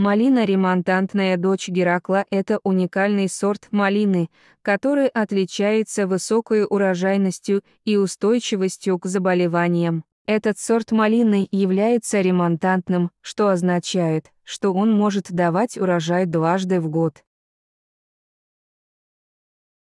Малина ремонтантная дочь Геракла – это уникальный сорт малины, который отличается высокой урожайностью и устойчивостью к заболеваниям. Этот сорт малины является ремонтантным, что означает, что он может давать урожай дважды в год.